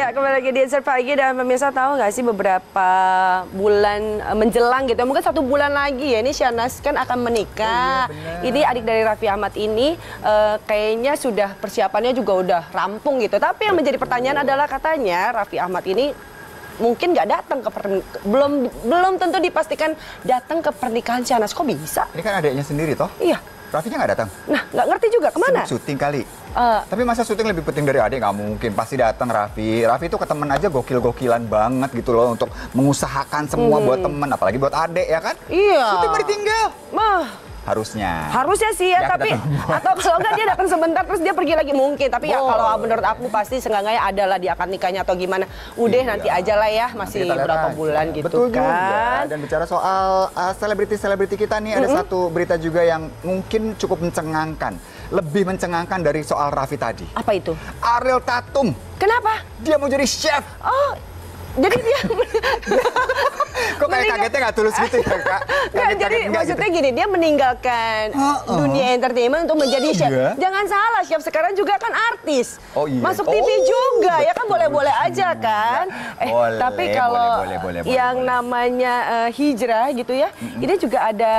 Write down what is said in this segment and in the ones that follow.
Ya, kembali lagi di Insert Pagi dan pemirsa tahu nggak sih beberapa bulan uh, menjelang gitu, mungkin satu bulan lagi ya, ini Shanas kan akan menikah. Oh, iya, ini adik dari Raffi Ahmad ini uh, kayaknya sudah persiapannya juga udah rampung gitu. Tapi yang menjadi pertanyaan adalah katanya Raffi Ahmad ini mungkin nggak datang ke belum belum tentu dipastikan datang ke pernikahan Shanas. Kok bisa? Ini kan adiknya sendiri toh? Iya. Raffinya nggak datang? Nah, nggak ngerti juga ke mana? Syuting kali. Uh, Tapi masa syuting lebih penting dari adik nggak mungkin. Pasti datang Raffi. Raffi itu ke temen aja gokil-gokilan banget gitu loh untuk mengusahakan semua Hmm. buat temen, apalagi buat adik ya kan? Iya. Syuting mah ditinggal. Mah, Harusnya. Harusnya sih ya, Ya, tapi atau kalau enggak dia datang sebentar terus dia pergi lagi mungkin. Tapi ya Boleh. kalau menurut aku pasti seenggaknya ada lah dia akan nikahnya atau gimana. Udah Iya. nanti aja lah ya, masih berapa aja. bulan gitu Betul kan. juga. Dan bicara soal uh, selebriti-selebriti kita nih, ada satu berita juga yang mungkin cukup mencengangkan. Lebih mencengangkan dari soal Raffi tadi. Apa itu? Ariel Tatum, Kenapa? dia mau jadi chef. Oh, jadi dia Kok kayak kagetnya nggak tulus gitu ya, Kak? Nggak, Kaget-kaget jadi nggak maksudnya gitu? gini, dia meninggalkan Heeh. dunia entertainment untuk menjadi Oh, chef. iya? Jangan salah, chef sekarang juga kan artis. Oh, iya. Masuk TV Oh, juga, ya kan betul boleh-boleh aja kan. Eh, Boleh, tapi kalau boleh, boleh, boleh, yang boleh. namanya eh, hijrah gitu ya, ini juga ada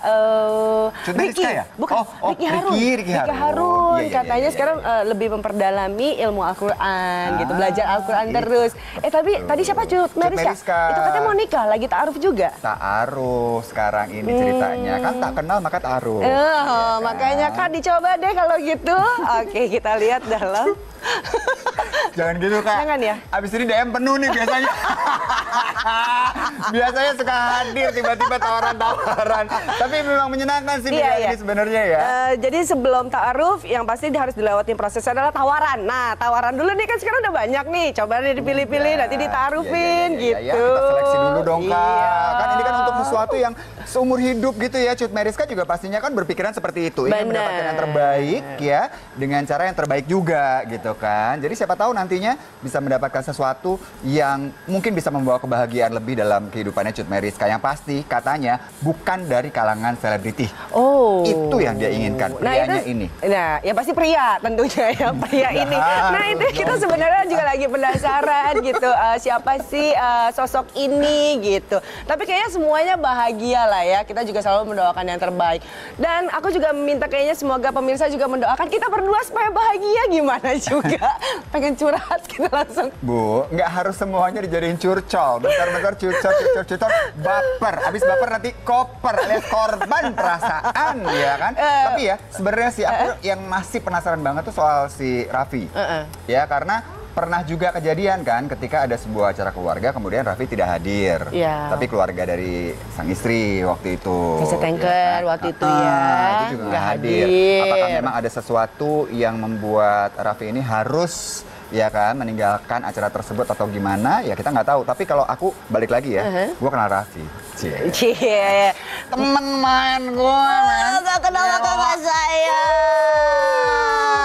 eh, Ricky, Meriska ya? bukan Oh, oh, Ricky Harun. Ricky, Ricky Harun. Iya, iya, katanya iya, iya, sekarang iya. eh, lebih memperdalami ilmu Al-Quran gitu, Ah, belajar Al-Quran gitu. terus. Eh tapi tadi siapa Cut Meriska? Meriska. Itu katanya mau nikah, lagi ta'aruf juga. Ta'aruf sekarang ini ceritanya. Kan tak kenal maka ta'aruf. Eh, Ya makanya kan dicoba deh kalau gitu. Oke, kita lihat dalam. Jangan gitu kak. Jangan ya? Abis ini DM penuh nih biasanya. biasanya suka hadir tiba-tiba tawaran-tawaran. Tapi memang menyenangkan sih Iya, iya. ini sebenarnya ya. Eh, jadi sebelum ta'aruf yang pasti harus dilewati proses adalah tawaran. Nah, tawaran dulu nih kan sekarang udah banyak nih. Coba deh dipilih-pilih Ya, nanti ditaarufin iya, iya, iya, iya, gitu. Kita seleksi dulu dong kak. Iya. Kan ini kan untuk sesuatu yang seumur hidup gitu ya. Cut Meriska juga pastinya kan berpikiran seperti itu. Ingin mendapatkan yang terbaik ya. Dengan cara yang terbaik juga gitu kan. Jadi siapa tahu nantinya bisa mendapatkan sesuatu yang mungkin bisa membawa kebahagiaan lebih dalam kehidupannya Cut Meriska. Yang pasti katanya bukan dari kalangan selebriti. Oh. Itu yang dia inginkan, prianya ini. Nah, ya pasti pria tentunya ya, pria Ya, ini. Nah, itu kita sebenarnya juga lagi penasaran gitu. eh, siapa sih eh, sosok ini gitu. Tapi kayaknya semuanya bahagia lah ya. Kita juga selalu mendoakan yang terbaik. Dan aku juga meminta kayaknya semoga pemirsa juga mendoakan kita berdua supaya bahagia gimana juga. Pengen curhat kita langsung. Bu, nggak harus semuanya dijadiin curcol. Bentar-bentar curcol, curcol, curcol, baper. Habis baper nanti koper alias korban perasaan, ya kan? Eh. Tapi ya, sebenarnya sih aku yang masih penasaran banget tuh soal si Raffi. Eh, eh. Ya, karena pernah juga kejadian kan ketika ada sebuah acara keluarga kemudian Raffi tidak hadir. Iya. Tapi keluarga dari sang istri waktu itu. Vincent Tanker waktu itu Ah, ya, Itu juga nggak hadir. hadir. Apakah memang ada sesuatu yang membuat Raffi ini harus ya kan meninggalkan acara tersebut atau gimana ya kita nggak tahu tapi kalau aku balik lagi ya Uh-huh. gua kenal Raffi Cie. Cie. temen main gua men. Gak kenal Ya, kakak saya.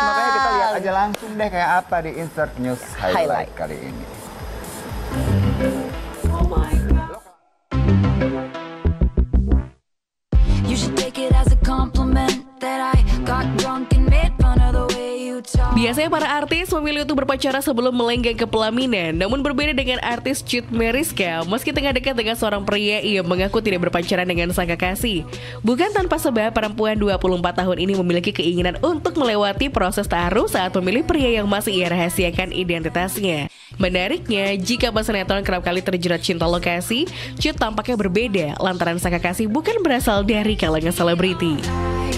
makanya kita lihat aja langsung deh kayak apa di insert news highlight, Highlight. kali ini Biasanya para artis memilih untuk berpacaran sebelum melenggang ke pelaminan. Namun berbeda dengan artis Cut Meriska, meski tengah dekat dengan seorang pria, ia mengaku tidak berpacaran dengan sang kekasih. Bukan tanpa sebab perempuan 24 tahun ini memiliki keinginan untuk melewati proses taruh saat memilih pria yang masih ia rahasiakan identitasnya. Menariknya, jika Mas Sinetron kerap kali terjerat cinta lokasi, Cut tampaknya berbeda lantaran sang kekasih bukan berasal dari kalangan selebriti.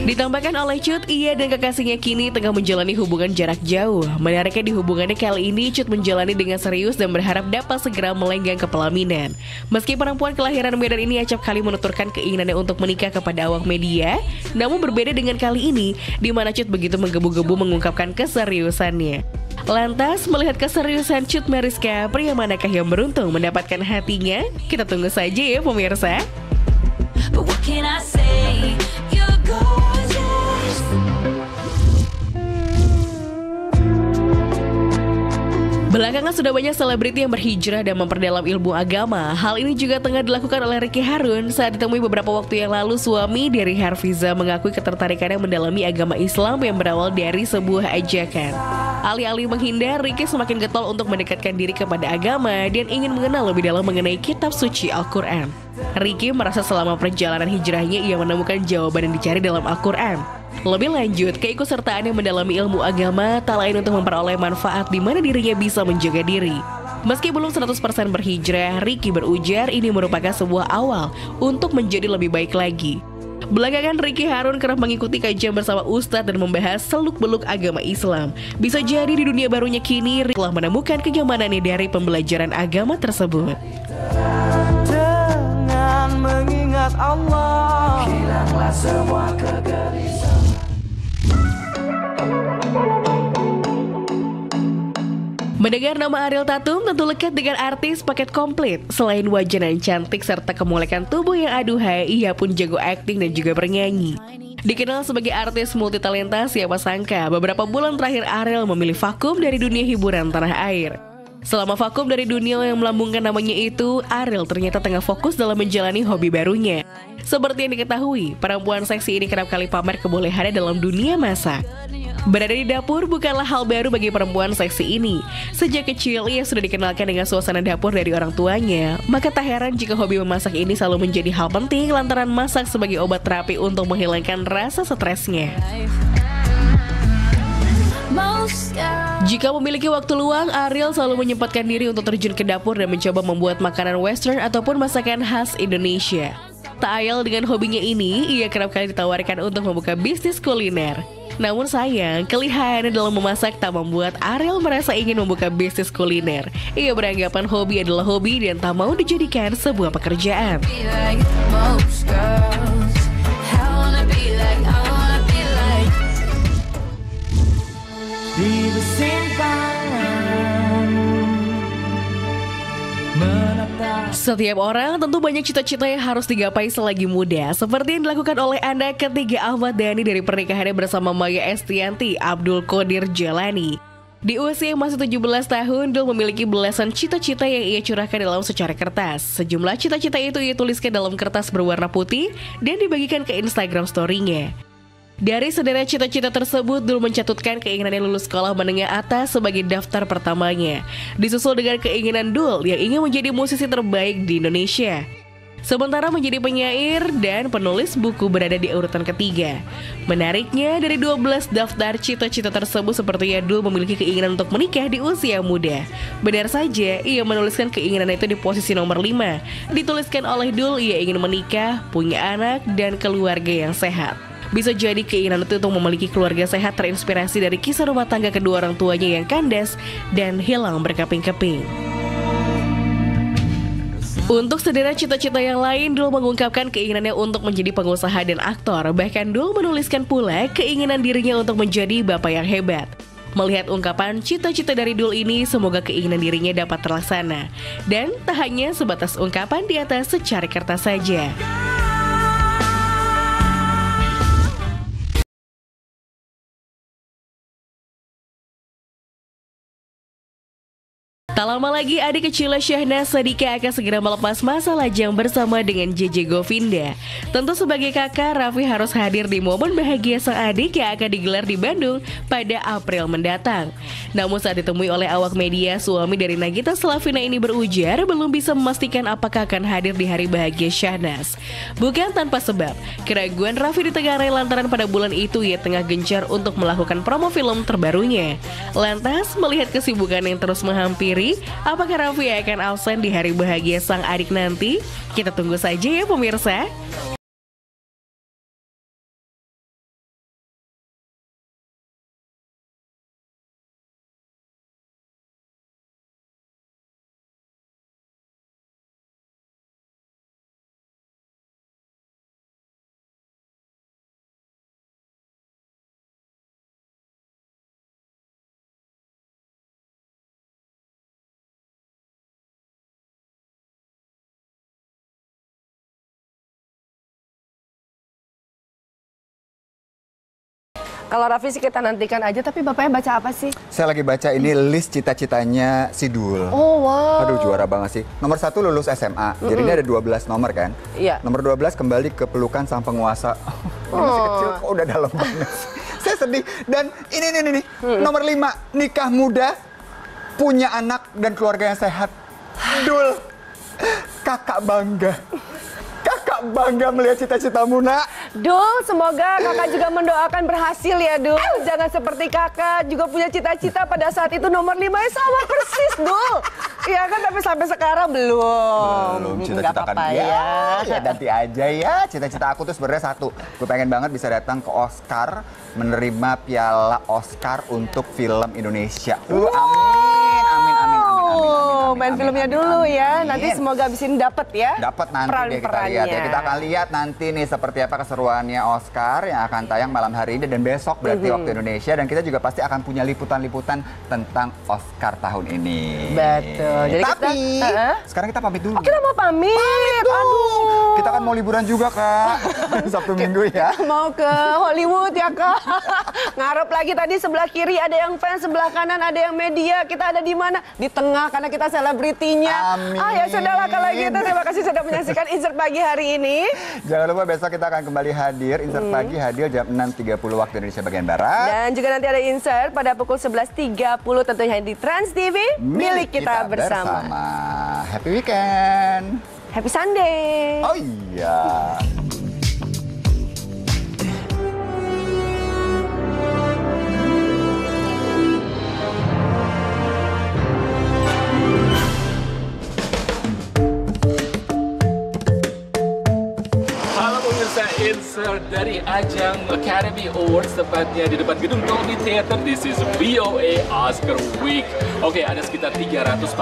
Ditambahkan oleh Cut, ia dan kekasihnya kini tengah menjalani hubungan jarak jauh. Menariknya di hubungannya kali ini, Cut menjalani dengan serius dan berharap dapat segera melenggang ke pelaminan. Meski perempuan kelahiran Medan ini acap kali menuturkan keinginannya untuk menikah kepada awak media, namun berbeda dengan kali ini, di mana Cut begitu menggebu-gebu mengungkapkan keseriusannya. Lantas, melihat keseriusan Cut Meriska, pria manakah yang beruntung mendapatkan hatinya? Kita tunggu saja ya pemirsa. But what can I say? You're gorgeous. Belakangan sudah banyak selebriti yang berhijrah dan memperdalam ilmu agama. Hal ini juga tengah dilakukan oleh Ricky Harun saat ditemui beberapa waktu yang lalu suami dari Harfiza mengakui ketertarikannya mendalami agama Islam yang berawal dari sebuah ajakan. Alih-alih menghindar, Ricky semakin getol untuk mendekatkan diri kepada agama dan ingin mengenal lebih dalam mengenai kitab suci Al-Quran. Ricky merasa selama perjalanan hijrahnya ia menemukan jawaban yang dicari dalam Al-Quran. Lebih lanjut, keikutsertaan yang mendalami ilmu agama tak lain untuk memperoleh manfaat di mana dirinya bisa menjaga diri. Meski belum 100% berhijrah, Ricky berujar ini merupakan sebuah awal untuk menjadi lebih baik lagi. Belakangan Ricky Harun kerap mengikuti kajian bersama Ustadz dan membahas seluk-beluk agama Islam. Bisa jadi di dunia barunya kini Ricky telah menemukan kenyamanannya dari pembelajaran agama tersebut. Dengan mengingat Allah Hilanglah semua kegelisahan Mendengar nama Ariel Tatum tentu lekat dengan artis paket komplit. Selain wajah dan cantik serta kemolekan tubuh yang aduhai, ia pun jago akting dan juga bernyanyi. Dikenal sebagai artis multitalenta, siapa sangka beberapa bulan terakhir Ariel memilih vakum dari dunia hiburan tanah air. Selama vakum dari dunia yang melambungkan namanya itu, Ariel ternyata tengah fokus dalam menjalani hobi barunya. Seperti yang diketahui, perempuan seksi ini kerap kali pamer kebolehannya dalam dunia masak. Berada di dapur bukanlah hal baru bagi perempuan seksi ini. Sejak kecil ia sudah dikenalkan dengan suasana dapur dari orang tuanya. Maka tak heran jika hobi memasak ini selalu menjadi hal penting lantaran masak sebagai obat terapi untuk menghilangkan rasa stresnya. Jika memiliki waktu luang, Ariel selalu menyempatkan diri untuk terjun ke dapur dan mencoba membuat makanan western ataupun masakan khas Indonesia. Tak ayal dengan hobinya ini, ia kerap kali ditawarkan untuk membuka bisnis kuliner. Namun sayang, kelihayannya dalam memasak tak membuat Ariel merasa ingin membuka bisnis kuliner. Ia beranggapan hobi adalah hobi dan tak mau dijadikan sebuah pekerjaan. Setiap orang tentu banyak cita-cita yang harus digapai selagi muda Seperti yang dilakukan oleh Anda ketiga Ahmad Dhani dari pernikahannya bersama Maya Estianti Abdul Qadir Jalani di usia yang masih 17 tahun, Dul memiliki belasan cita-cita yang ia curahkan dalam secara kertas. Sejumlah cita-cita itu ia tuliskan dalam kertas berwarna putih dan dibagikan ke Instagram story-nya. Dari sederet cita-cita tersebut, Dul mencatutkan keinginannya lulus sekolah menengah atas sebagai daftar pertamanya. Disusul dengan keinginan Dul yang ingin menjadi musisi terbaik di Indonesia. Sementara menjadi penyair dan penulis buku berada di urutan ketiga. Menariknya, dari 12 daftar cita-cita tersebut sepertinya Dul memiliki keinginan untuk menikah di usia muda. Benar saja, ia menuliskan keinginan itu di posisi nomor 5. Dituliskan oleh Dul, ia ingin menikah, punya anak, dan keluarga yang sehat. Bisa jadi keinginan itu untuk memiliki keluarga sehat terinspirasi dari kisah rumah tangga kedua orang tuanya yang kandas dan hilang berkeping-keping. Untuk sederet cita-cita yang lain, Dul mengungkapkan keinginannya untuk menjadi pengusaha dan aktor. Bahkan Dul menuliskan pula keinginan dirinya untuk menjadi bapak yang hebat. Melihat ungkapan cita-cita dari Dul ini, semoga keinginan dirinya dapat terlaksana. Dan tak hanya sebatas ungkapan di atas secari kertas saja. Tak lama lagi adik kecil Syahna Sadika akan segera melepas masa lajang bersama dengan JJ Govinda. Tentu sebagai kakak, Raffi harus hadir di momen bahagia sang adik yang akan digelar di Bandung pada April mendatang. Namun saat ditemui oleh awak media, suami dari Nagita Slavina ini berujar belum bisa memastikan apakah akan hadir di hari bahagia Syahnas. Bukan tanpa sebab, keraguan Raffi ditengarai lantaran pada bulan itu ia tengah gencar untuk melakukan promo film terbarunya. Lantas, melihat kesibukan yang terus menghampiri, apakah Raffi akan absen di hari bahagia sang adik nanti? Kita tunggu saja ya pemirsa. Kalau Raffi sih kita nantikan aja, tapi bapaknya baca apa sih? Saya lagi baca ini list cita-citanya si Dul. Oh wow. Aduh juara banget sih. Nomor satu lulus SMA. Jadi ini ada 12 nomor kan. Iya. Nomor 12 kembali ke pelukan sang penguasa. Ini masih Oh. kecil kok udah dalam banget. Saya sedih. Dan ini nih, nih, nih. nomor lima, nikah muda, punya anak dan keluarga yang sehat. Dul, kakak bangga. Kakak bangga melihat cita-citamu, nak. Dul, semoga kakak juga mendoakan berhasil ya Dul. Jangan seperti kakak juga punya cita-cita pada saat itu nomor lima ya sama persis Dul. Iya kan tapi sampai sekarang belum. Belum cita-cita kan apa-apa ya. ya. Ya nanti aja ya. Cita-cita aku tuh sebenarnya satu. Gue pengen banget bisa datang ke Oscar menerima piala Oscar untuk film Indonesia. Uh, amin. Amin, main amin, filmnya amin, dulu amin. ya. Nanti semoga abis ini dapat ya. Dapat nanti deh kita lihat ya. Kita akan lihat nanti nih seperti apa keseruannya Oscar yang akan tayang malam hari ini dan besok berarti Mhm. waktu Indonesia dan kita juga pasti akan punya liputan-liputan tentang Oscar tahun ini. Betul. Jadi kita- Tapi Heeh. sekarang kita pamit dulu. Oh, kita mau pamit. Aduh. Kita kan mau liburan juga kak Sabtu Minggu ya. Mau ke Hollywood ya kak? Ngarep lagi tadi sebelah kiri ada yang fans, sebelah kanan ada yang media. Kita ada di mana? Di tengah karena kita selebritinya. Amin. Ah ya sudahlah kalau gitu. Terima kasih sudah menyaksikan insert pagi hari ini. Jangan lupa besok kita akan kembali hadir. Insert Hmm. pagi hadir jam 6.30 waktu Indonesia bagian Barat. Dan juga nanti ada insert pada pukul 11.30 tentunya di Trans TV milik kita, bersama. Happy weekend. Happy Sunday. Oh iya. Pemirsa insert dari ajang Academy Awards tepatnya di depan gedung Dolby Theater. This is VOA Oscar Week. Oke, ada sekitar 341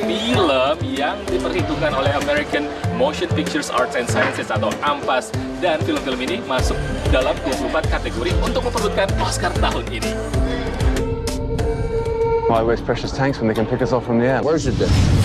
film yang diperhitungkan oleh American Motion Pictures Arts and Sciences atau AMPAS dan film-film ini masuk dalam 24 kategori untuk memperebutkan Oscar tahun ini.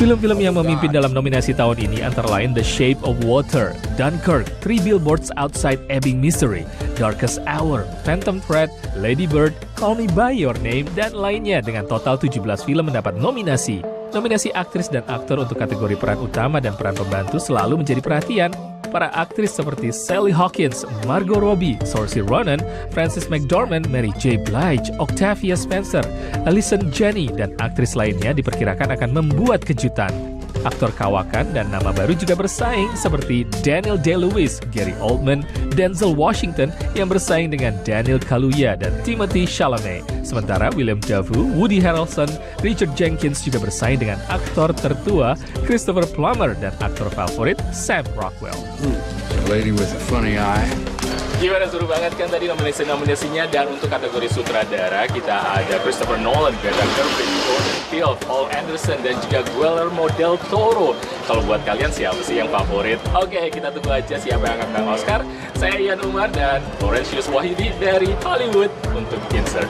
Film-film yang memimpin dalam nominasi tahun ini antara lain The Shape of Water, Dunkirk, Three Billboards Outside Ebbing, Missouri, Darkest Hour, Phantom Thread, Lady Bird, Call Me By Your Name, dan lainnya dengan total 17 film mendapat nominasi. Nominasi aktris dan aktor untuk kategori peran utama dan peran pembantu selalu menjadi perhatian. Para aktris seperti Sally Hawkins, Margot Robbie, Saoirse Ronan, Frances McDormand, Mary J. Blige, Octavia Spencer, Alison Janney, dan aktris lainnya diperkirakan akan membuat kejutan. Aktor kawakan dan nama baru juga bersaing seperti Daniel Day-Lewis, Gary Oldman, Denzel Washington yang bersaing dengan Daniel Kaluuya dan Timothy Chalamet. Sementara William Dafoe, Woody Harrelson, Richard Jenkins juga bersaing dengan aktor tertua Christopher Plummer dan aktor favorit Sam Rockwell. Lady with a funny eye. Gimana seru banget kan tadi nominasi-nominasinya dan untuk kategori sutradara kita ada Christopher Nolan, Greta Gerwig, Jordan Paul Anderson dan juga Guillermo del Toro. Kalau buat kalian siapa sih yang favorit? Oke, kita tunggu aja siapa yang akan menang Oscar. Saya Ian Umar dan Laurentius Wahidi dari Hollywood untuk Insert.